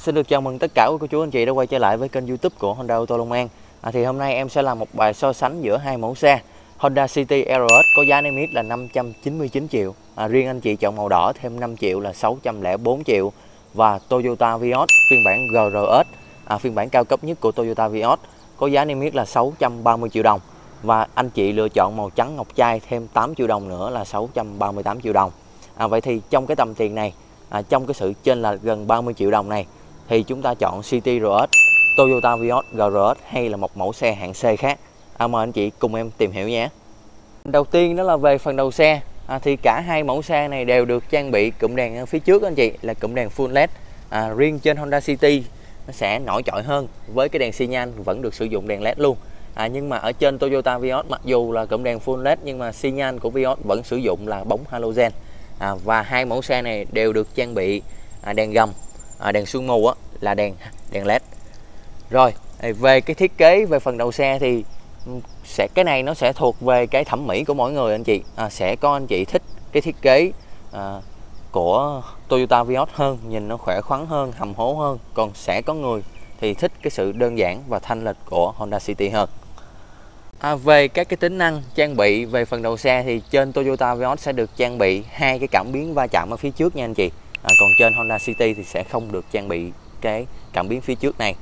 Xin được chào mừng tất cả cô chú anh chị đã quay trở lại với kênh youtube của Honda Auto Long An. À, Thì hôm nay em sẽ làm một bài so sánh giữa hai mẫu xe. Honda City RS có giá niêm yết là 599 triệu. À, Riêng anh chị chọn màu đỏ thêm 5 triệu là 604 triệu. Và Toyota Vios phiên bản GRS à, phiên bản cao cấp nhất của Toyota Vios có giá niêm yết là 630 triệu đồng. Và anh chị lựa chọn màu trắng ngọc trai thêm 8 triệu đồng nữa là 638 triệu đồng. À, Vậy thì trong cái tầm tiền này à, trong cái sự trên là gần 30 triệu đồng này thì chúng ta chọn City RS, Toyota Vios GRS hay là một mẫu xe hạng C khác. À, mời anh chị cùng em tìm hiểu nhé. Đầu tiên đó là về phần đầu xe. À, thì cả hai mẫu xe này đều được trang bị cụm đèn phía trước anh chị là cụm đèn full led. À, riêng trên Honda City nó sẽ nổi trội hơn với cái đèn xi nhan vẫn được sử dụng đèn led luôn. À, nhưng mà ở trên Toyota Vios mặc dù là cụm đèn full led nhưng mà xi nhan của Vios vẫn sử dụng là bóng halogen. À, và hai mẫu xe này đều được trang bị à, đèn gầm à, đèn sương mù á, là đèn đèn led. Rồi về cái thiết kế về phần đầu xe thì ừ, sẽ cái này nó sẽ thuộc về cái thẩm mỹ của mỗi người anh chị. À, sẽ có anh chị thích cái thiết kế à, của Toyota Vios hơn nhìn nó khỏe khoắn hơn hầm hố hơn. Còn sẽ có người thì thích cái sự đơn giản và thanh lịch của Honda City hơn. À, về các cái tính năng trang bị về phần đầu xe thì trên Toyota Vios sẽ được trang bị hai cái cảm biến va chạm ở phía trước nha anh chị à, còn trên Honda City thì sẽ không được trang bị cái cảm biến phía trước này.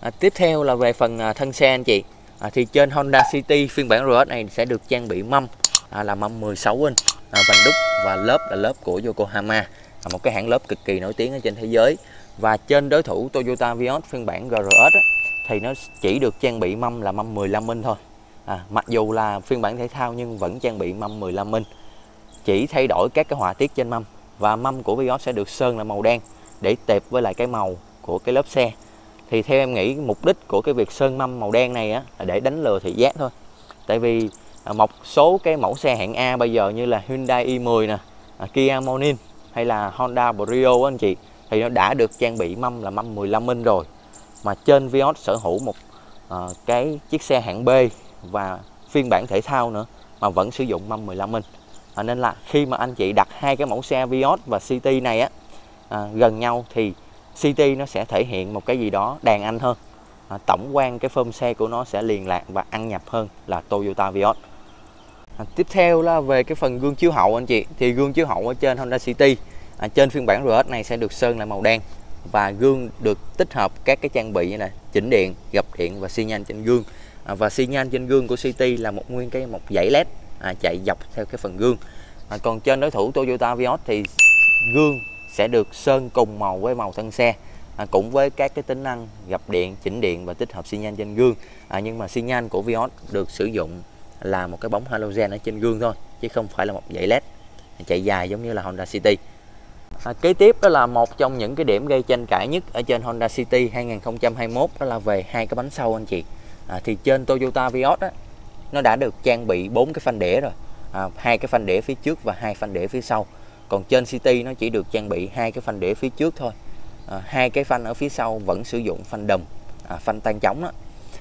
À, tiếp theo là về phần à, thân xe anh chị. À, thì trên Honda City phiên bản RS này sẽ được trang bị mâm à, là mâm 16 inch à, vành đúc và lớp là lớp của Yokohama à, một cái hãng lớp cực kỳ nổi tiếng ở trên thế giới. Và trên đối thủ Toyota Vios phiên bản GRS á, thì nó chỉ được trang bị mâm là mâm 15 inch thôi. À, mặc dù là phiên bản thể thao nhưng vẫn trang bị mâm 15 inch. Chỉ thay đổi các cái họa tiết trên mâm và mâm của Vios sẽ được sơn là màu đen để tệp với lại cái màu của cái lớp xe. Thì theo em nghĩ mục đích của cái việc sơn mâm màu đen này á là để đánh lừa thị giác thôi. Tại vì à, một số cái mẫu xe hạng A bây giờ như là Hyundai i10 nè à, Kia Morning hay là Honda Brio anh chị thì nó đã được trang bị mâm là mâm 15 inch rồi. Mà trên Vios sở hữu một uh, cái chiếc xe hạng B và phiên bản thể thao nữa mà vẫn sử dụng mâm 15 inch à, nên là khi mà anh chị đặt hai cái mẫu xe Vios và City này á à, gần nhau thì City nó sẽ thể hiện một cái gì đó đàn anh hơn. À, tổng quan cái phơm xe của nó sẽ liền lạc và ăn nhập hơn là Toyota Vios. À, tiếp theo là về cái phần gương chiếu hậu anh chị. Thì gương chiếu hậu ở trên Honda City à, trên phiên bản RS này sẽ được sơn là màu đen và gương được tích hợp các cái trang bị như này chỉnh điện gập điện và xi nhan trên gương. À, và xi nhan trên gương của City là một nguyên cái một dãy led à, chạy dọc theo cái phần gương. À, còn trên đối thủ Toyota Vios thì gương sẽ được sơn cùng màu với màu thân xe à, cũng với các cái tính năng gập điện chỉnh điện và tích hợp xi nhan trên gương. À, nhưng mà xi nhan của Vios được sử dụng là một cái bóng halogen ở trên gương thôi chứ không phải là một dãy led chạy dài giống như là Honda City. À, kế tiếp đó là một trong những cái điểm gây tranh cãi nhất ở trên Honda City 2021 đó là về hai cái bánh sau anh chị. À, thì trên Toyota Vios á, nó đã được trang bị bốn cái phanh đĩa rồi. À, hai cái phanh đĩa phía trước và hai phanh đĩa phía sau. Còn trên City nó chỉ được trang bị hai cái phanh đĩa phía trước thôi. À, hai cái phanh ở phía sau vẫn sử dụng phanh đầm, à, phanh tan chóng. đó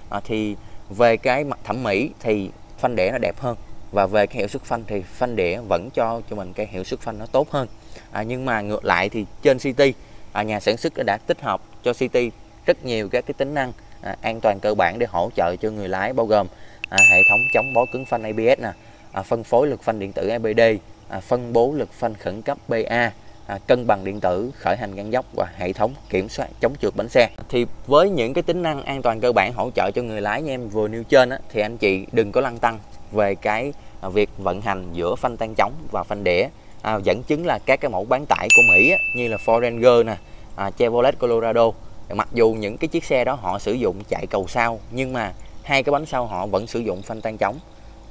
à, thì về cái mặt thẩm mỹ thì phanh đĩa nó đẹp hơn. Và về cái hiệu suất phanh thì phanh đĩa vẫn cho cho mình cái hiệu suất phanh nó tốt hơn. À, nhưng mà ngược lại thì trên City à, nhà sản xuất đã tích hợp cho City rất nhiều các cái tính năng à, an toàn cơ bản để hỗ trợ cho người lái bao gồm à, hệ thống chống bó cứng phanh ABS nè. À, phân phối lực phanh điện tử ABD à, phân bố lực phanh khẩn cấp BA à, cân bằng điện tử khởi hành găng dốc và hệ thống kiểm soát chống trượt bánh xe. Thì với những cái tính năng an toàn cơ bản hỗ trợ cho người lái như em vừa nêu trên á, thì anh chị đừng có lăn tăng về cái à, việc vận hành giữa phanh tan trống và phanh đĩa à, dẫn chứng là các cái mẫu bán tải của Mỹ á, như là Ford Ranger nè à, Chevrolet Colorado. Mặc dù những cái chiếc xe đó họ sử dụng chạy cầu sau nhưng mà hai cái bánh sau họ vẫn sử dụng phanh tan trống.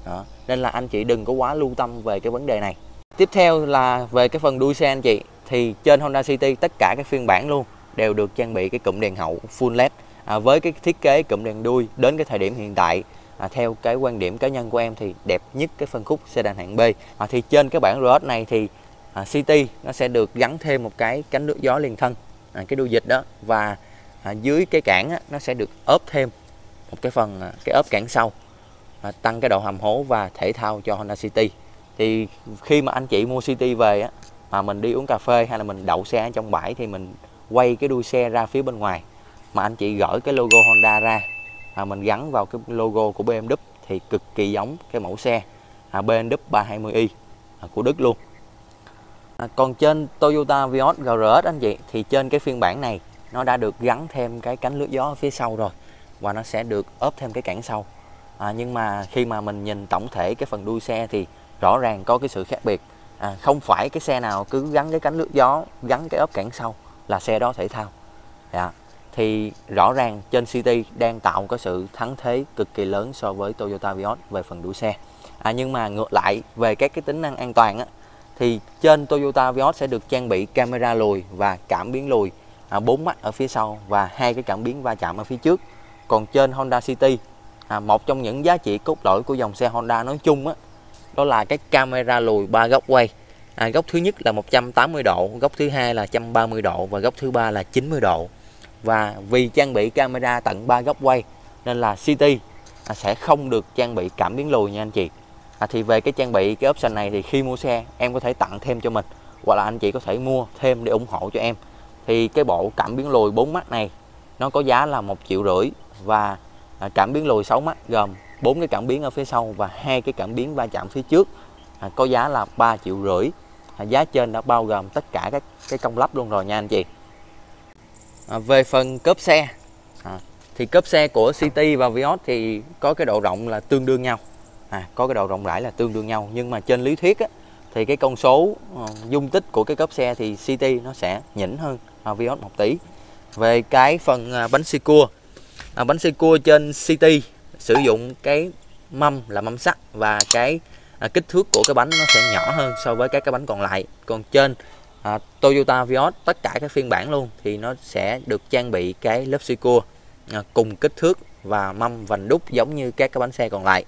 Đó. nên là anh chị đừng có quá lưu tâm về cái vấn đề này. Tiếp theo là về cái phần đuôi xe anh chị thì trên Honda City tất cả các phiên bản luôn đều được trang bị cái cụm đèn hậu full led. À, với cái thiết kế cụm đèn đuôi đến cái thời điểm hiện tại à, theo cái quan điểm cá nhân của em thì đẹp nhất cái phân khúc sedan hạng B. À, thì trên cái bản RS này thì à, City nó sẽ được gắn thêm một cái cánh nước gió liền thân à, cái đuôi dịch đó. Và à, dưới cái cản á, nó sẽ được ốp thêm một cái phần à, cái ốp cản sau à, tăng cái độ hầm hố và thể thao cho Honda City. Thì khi mà anh chị mua City về á mà mình đi uống cà phê hay là mình đậu xe ở trong bãi thì mình quay cái đuôi xe ra phía bên ngoài mà anh chị gỡ cái logo Honda ra à, mình gắn vào cái logo của BMW thì cực kỳ giống cái mẫu xe à, BMW 320i à, của Đức luôn. À, còn trên Toyota Vios GRS anh chị thì trên cái phiên bản này nó đã được gắn thêm cái cánh lướt gió ở phía sau rồi và nó sẽ được ốp thêm cái cản sau. À, nhưng mà khi mà mình nhìn tổng thể cái phần đuôi xe thì rõ ràng có cái sự khác biệt. À, không phải cái xe nào cứ gắn cái cánh lướt gió gắn cái ốp cản sau là xe đó thể thao. Dạ. thì rõ ràng trên City đang tạo có sự thắng thế cực kỳ lớn so với Toyota Vios về phần đuôi xe. À, nhưng mà ngược lại về các cái tính năng an toàn á, thì trên Toyota Vios sẽ được trang bị camera lùi và cảm biến lùi à, mắt ở phía sau và hai cái cảm biến va chạm ở phía trước còn trên Honda City à, một trong những giá trị cốt lõi của dòng xe Honda nói chung á, đó là cái camera lùi ba góc quay. À, góc thứ nhất là 180 độ góc thứ hai là 130 độ và góc thứ ba là 90 độ. Và vì trang bị camera tận ba góc quay nên là City à, sẽ không được trang bị cảm biến lùi nha anh chị. À, thì về cái trang bị cái option này thì khi mua xe em có thể tặng thêm cho mình hoặc là anh chị có thể mua thêm để ủng hộ cho em. Thì cái bộ cảm biến lùi 4 mắt này nó có giá là một triệu rưỡi và à, cảm biến lùi 6 mắt gồm bốn cái cảm biến ở phía sau và hai cái cảm biến va chạm phía trước à, có giá là 3 triệu rưỡi. À, giá trên đã bao gồm tất cả các cái công lắp luôn rồi nha anh chị. À, về phần cốp xe à, thì cốp xe của City và Vios thì có cái độ rộng là tương đương nhau. À, có cái độ rộng rãi là tương đương nhau nhưng mà trên lý thuyết á, thì cái con số uh, dung tích của cái cốp xe thì City nó sẽ nhỉnh hơn uh, Vios một tí. Về cái phần uh, bánh xe cua à, bánh xe cua trên City sử dụng cái mâm là mâm sắt và cái à, kích thước của cái bánh nó sẽ nhỏ hơn so với các cái bánh còn lại. Còn trên à, Toyota Vios tất cả các phiên bản luôn thì nó sẽ được trang bị cái lớp xe cua à, cùng kích thước và mâm vành đúc giống như các cái bánh xe còn lại.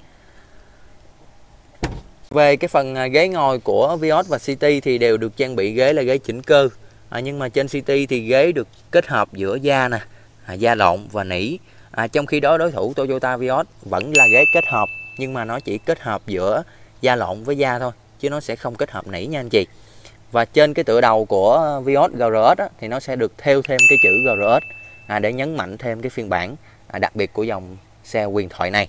Về cái phần à, ghế ngồi của Vios và City thì đều được trang bị ghế là ghế chỉnh cơ. À, nhưng mà trên City thì ghế được kết hợp giữa da nè à, da lộn và nỉ à, trong khi đó đối thủ Toyota Vios vẫn là ghế kết hợp nhưng mà nó chỉ kết hợp giữa da lộn với da thôi chứ nó sẽ không kết hợp nỉ nha anh chị. Và trên cái tựa đầu của Vios GRS á, thì nó sẽ được theo thêm cái chữ GRS à, để nhấn mạnh thêm cái phiên bản à, đặc biệt của dòng xe huyền thoại này.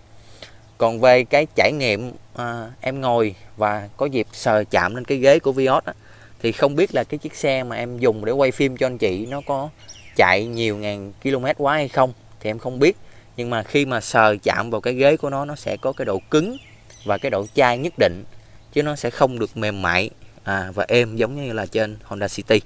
Còn về cái trải nghiệm à, em ngồi và có dịp sờ chạm lên cái ghế của Vios á, thì không biết là cái chiếc xe mà em dùng để quay phim cho anh chị nó có chạy nhiều ngàn km quá hay không thì em không biết. Nhưng mà khi mà sờ chạm vào cái ghế của nó nó sẽ có cái độ cứng và cái độ chai nhất định chứ nó sẽ không được mềm mại à, và êm giống như là trên Honda City.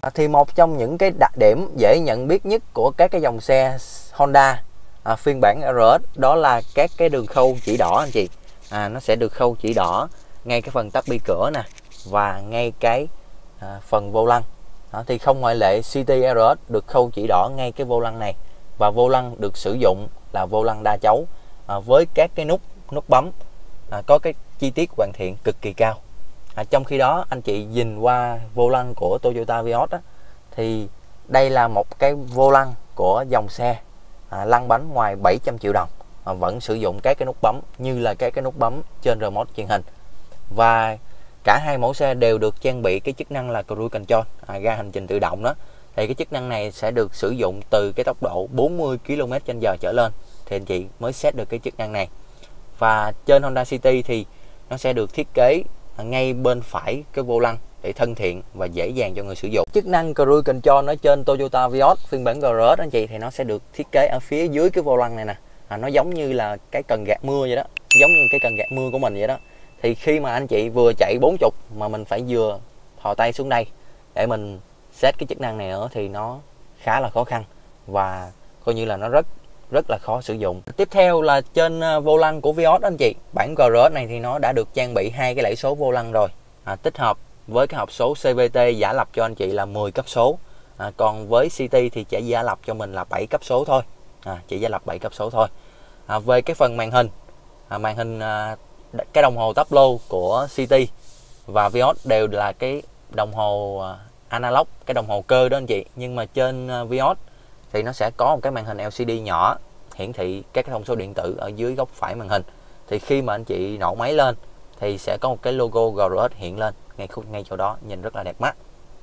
À, thì một trong những cái đặc điểm dễ nhận biết nhất của các cái dòng xe Honda à, phiên bản RS đó là các cái đường khâu chỉ đỏ anh chị. À, nó sẽ được khâu chỉ đỏ ngay cái phần tắp bi cửa nè và ngay cái à, phần vô lăng. Đó, thì không ngoại lệ City RS được khâu chỉ đỏ ngay cái vô lăng này và vô lăng được sử dụng là vô lăng đa chấu à, với các cái nút nút bấm à, có cái chi tiết hoàn thiện cực kỳ cao. À, trong khi đó anh chị nhìn qua vô lăng của Toyota Vios á, thì đây là một cái vô lăng của dòng xe à, lăn bánh ngoài 700 triệu đồng mà vẫn sử dụng các cái nút bấm như là các cái nút bấm trên remote truyền hình. Và cả hai mẫu xe đều được trang bị cái chức năng là cruise control à, ga hành trình tự động đó thì cái chức năng này sẽ được sử dụng từ cái tốc độ 40 km/h trở lên. Thì anh chị mới set được cái chức năng này. Và trên Honda City thì nó sẽ được thiết kế ngay bên phải cái vô lăng để thân thiện và dễ dàng cho người sử dụng. Chức năng cruise control ở trên Toyota Vios phiên bản GRS anh chị thì nó sẽ được thiết kế ở phía dưới cái vô lăng này nè. À, nó giống như là cái cần gạt mưa vậy đó. Giống như cái cần gạt mưa của mình vậy đó. Thì khi mà anh chị vừa chạy 40 mà mình phải vừa thò tay xuống đây để mình set cái chức năng này nữa thì nó khá là khó khăn và coi như là nó rất rất là khó sử dụng. Tiếp theo là trên à, vô lăng của Vios anh chị. Bản GRS này thì nó đã được trang bị hai cái lẫy số vô lăng rồi. À, tích hợp với cái hộp số CVT giả lập cho anh chị là 10 cấp số. À, còn với CT thì chỉ giả lập cho mình là 7 cấp số thôi. À, chỉ giả lập 7 cấp số thôi. À, về cái phần màn hình à, màn hình à, cái đồng hồ tắp lô của CT và Vios đều là cái đồng hồ à, analog cái đồng hồ cơ đó anh chị. Nhưng mà trên ờ, Vios thì nó sẽ có một cái màn hình LCD nhỏ hiển thị các cái thông số điện tử ở dưới góc phải màn hình. Thì khi mà anh chị nổ máy lên thì sẽ có một cái logo GRS hiện lên ngay khu ngay chỗ đó nhìn rất là đẹp mắt.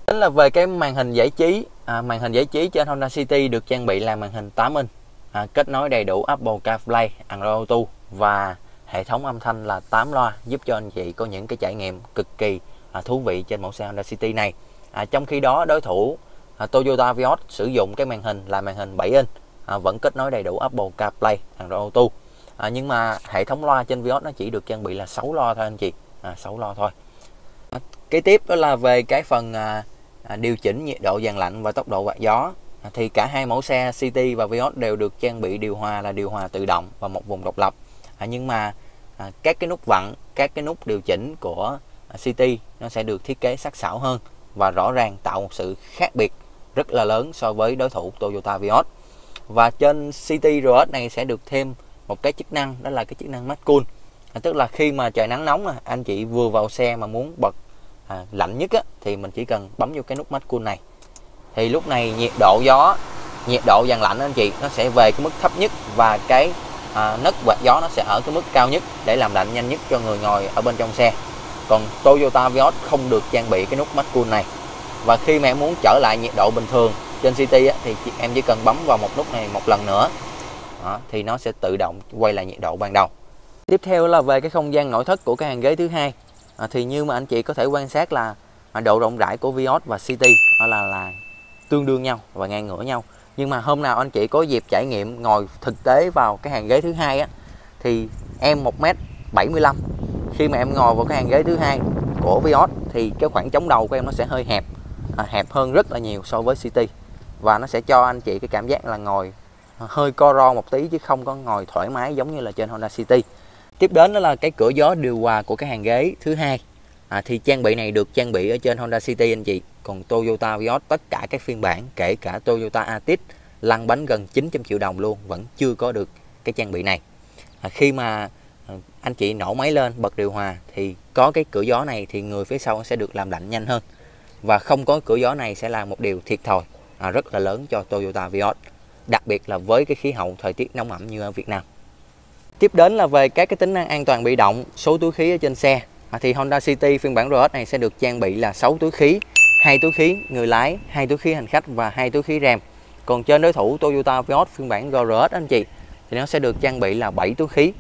Tính là về cái màn hình giải trí, à, màn hình giải trí trên Honda City được trang bị là màn hình 8 inch, à, kết nối đầy đủ Apple CarPlay, Android Auto và hệ thống âm thanh là 8 loa giúp cho anh chị có những cái trải nghiệm cực kỳ à, thú vị trên mẫu xe Honda City này. À, trong khi đó đối thủ à, Toyota Vios sử dụng cái màn hình là màn hình 7 inch, à, vẫn kết nối đầy đủ Apple CarPlay, Android Auto. À, nhưng mà hệ thống loa trên Vios nó chỉ được trang bị là 6 loa thôi anh chị, à, 6 loa thôi. À, kế tiếp đó là về cái phần à, à, điều chỉnh nhiệt độ dàn lạnh và tốc độ quạt gió à, thì cả hai mẫu xe City và Vios đều được trang bị điều hòa là điều hòa tự động và một vùng độc lập à, nhưng mà à, các cái nút vặn các cái nút điều chỉnh của à, City nó sẽ được thiết kế sắc sảo hơn và rõ ràng tạo một sự khác biệt rất là lớn so với đối thủ Toyota Vios. Và trên City RS này sẽ được thêm một cái chức năng đó là cái chức năng mát cool. À, tức là khi mà trời nắng nóng anh chị vừa vào xe mà muốn bật à, lạnh nhất á, thì mình chỉ cần bấm vô cái nút mát cool này. Thì lúc này nhiệt độ gió nhiệt độ dàn lạnh anh chị nó sẽ về cái mức thấp nhất và cái à, nấc quạt gió nó sẽ ở cái mức cao nhất để làm lạnh nhanh nhất cho người ngồi ở bên trong xe còn Toyota Vios không được trang bị cái nút mát cool này. Và khi mà em muốn trở lại nhiệt độ bình thường trên City á, thì em chỉ cần bấm vào một nút này một lần nữa. Đó, thì nó sẽ tự động quay lại nhiệt độ ban đầu. Tiếp theo là về cái không gian nội thất của cái hàng ghế thứ hai. À, thì như mà anh chị có thể quan sát là à, độ rộng rãi của Vios và City đó là là tương đương nhau và ngang ngửa nhau. Nhưng mà hôm nào anh chị có dịp trải nghiệm ngồi thực tế vào cái hàng ghế thứ hai á thì em 1m75 khi mà em ngồi vào cái hàng ghế thứ hai của Vios thì cái khoảng chống đầu của em nó sẽ hơi hẹp à, hẹp hơn rất là nhiều so với City. Và nó sẽ cho anh chị cái cảm giác là ngồi hơi co ro một tí chứ không có ngồi thoải mái giống như là trên Honda City. Tiếp đến đó là cái cửa gió điều hòa của cái hàng ghế thứ hai. À, thì trang bị này được trang bị ở trên Honda City anh chị. Còn Toyota Vios tất cả các phiên bản kể cả Toyota Altis lăn bánh gần 900 triệu đồng luôn vẫn chưa có được cái trang bị này. À, khi mà Ờ, anh chị nổ máy lên bật điều hòa thì có cái cửa gió này thì người phía sau sẽ được làm lạnh nhanh hơn. Và không có cửa gió này sẽ là một điều thiệt thòi à, rất là lớn cho Toyota Vios đặc biệt là với cái khí hậu thời tiết nóng ẩm như ở Việt Nam. Tiếp đến là về các cái tính năng an toàn bị động số túi khí ở trên xe. À, thì Honda City phiên bản RS này sẽ được trang bị là 6 túi khí hai túi khí người lái hai túi khí hành khách và hai túi khí rèm còn trên đối thủ Toyota Vios phiên bản GRS anh chị thì nó sẽ được trang bị là 7 túi khí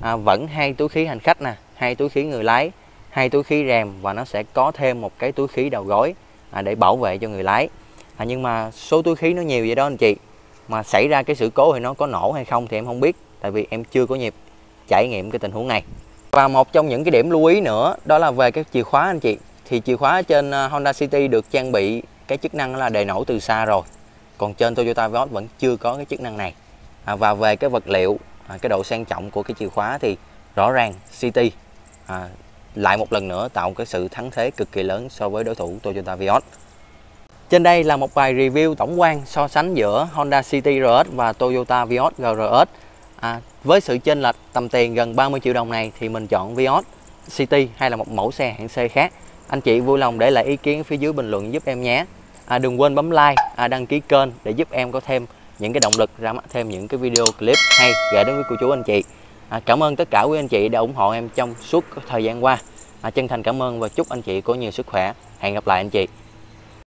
à, vẫn hai túi khí hành khách nè hai túi khí người lái hai túi khí rèm và nó sẽ có thêm một cái túi khí đầu gối à, để bảo vệ cho người lái. À, nhưng mà số túi khí nó nhiều vậy đó anh chị? Mà xảy ra cái sự cố thì nó có nổ hay không thì em không biết tại vì em chưa có nhịp trải nghiệm cái tình huống này. Và một trong những cái điểm lưu ý nữa đó là về cái chìa khóa anh chị. Thì chìa khóa trên à, Honda City được trang bị cái chức năng là đề nổ từ xa rồi. Còn trên Toyota Vios vẫn chưa có cái chức năng này. À, và về cái vật liệu à, cái độ sang trọng của cái chìa khóa thì rõ ràng City à, lại một lần nữa tạo cái sự thắng thế cực kỳ lớn so với đối thủ Toyota Vios. Trên đây là một bài review tổng quan so sánh giữa Honda City RS và Toyota Vios GRS à, với sự chênh lệch tầm tiền gần 30 triệu đồng này thì mình chọn Vios City hay là một mẫu xe hạng C khác. Anh chị vui lòng để lại ý kiến phía dưới bình luận giúp em nhé. À, đừng quên bấm like à, đăng ký kênh để giúp em có thêm những cái động lực ra mắt thêm những cái video clip hay gửi đến với cô chú anh chị. À, cảm ơn tất cả quý anh chị đã ủng hộ em trong suốt thời gian qua. À, chân thành cảm ơn và chúc anh chị có nhiều sức khỏe. Hẹn gặp lại anh chị.